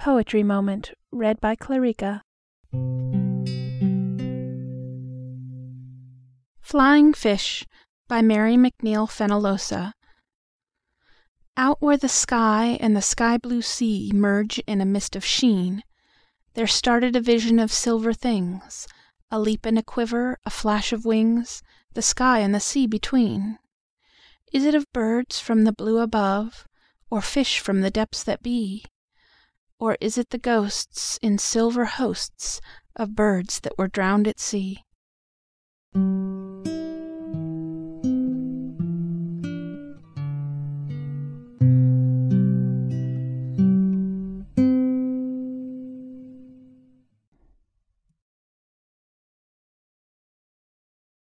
Poetry Moment. Read by Clarica. Flying Fish by Mary McNeil Fenollosa Out where the sky and the sky blue sea Merge in a mist of sheen, There started a vision of silver things, A leap and a quiver, a flash of wings, The sky and the sea between. Is it of birds from the blue above, Or fish from the depths that be? Or is it the ghosts, in silver hosts, Of birds that were drowned at sea?